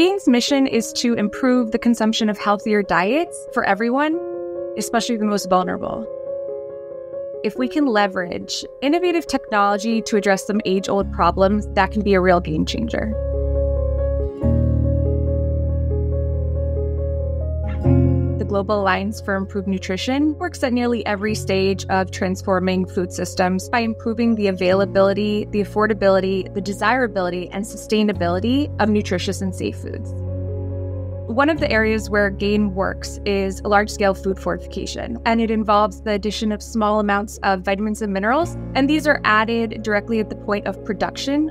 Gain's mission is to improve the consumption of healthier diets for everyone, especially the most vulnerable. If we can leverage innovative technology to address some age old problems, that can be a real game changer. Global Alliance for Improved Nutrition works at nearly every stage of transforming food systems by improving the availability, the affordability, the desirability, and sustainability of nutritious and safe foods. One of the areas where GAIN works is large scale food fortification, and it involves the addition of small amounts of vitamins and minerals, and these are added directly at the point of production.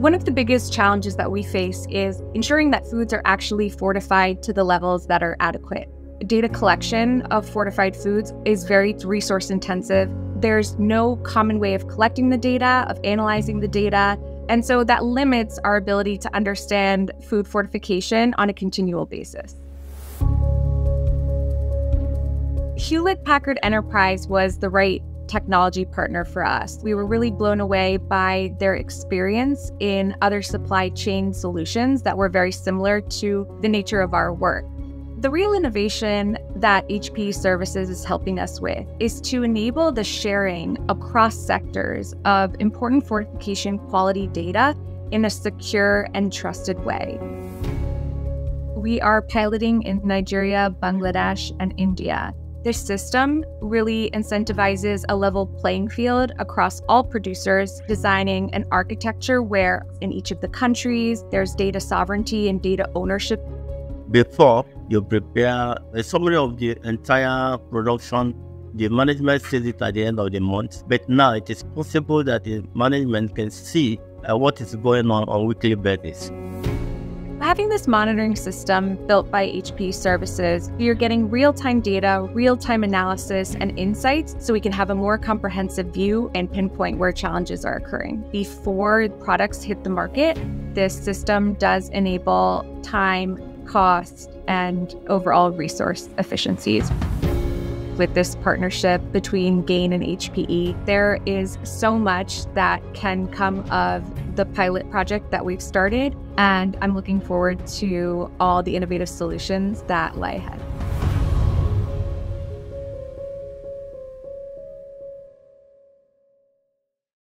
One of the biggest challenges that we face is ensuring that foods are actually fortified to the levels that are adequate data collection of fortified foods is very resource intensive. There's no common way of collecting the data, of analyzing the data. And so that limits our ability to understand food fortification on a continual basis. Hewlett Packard Enterprise was the right technology partner for us. We were really blown away by their experience in other supply chain solutions that were very similar to the nature of our work. The real innovation that HPE Services is helping us with is to enable the sharing across sectors of important fortification quality data in a secure and trusted way. We are piloting in Nigeria, Bangladesh, and India. This system really incentivizes a level playing field across all producers, designing an architecture where in each of the countries there's data sovereignty and data ownership before you prepare a summary of the entire production, the management sees it at the end of the month. But now it is possible that the management can see uh, what is going on on weekly basis. Having this monitoring system built by HP Services, you're getting real time data, real time analysis, and insights so we can have a more comprehensive view and pinpoint where challenges are occurring. Before products hit the market, this system does enable time cost, and overall resource efficiencies. With this partnership between Gain and HPE, there is so much that can come of the pilot project that we've started, and I'm looking forward to all the innovative solutions that lie ahead.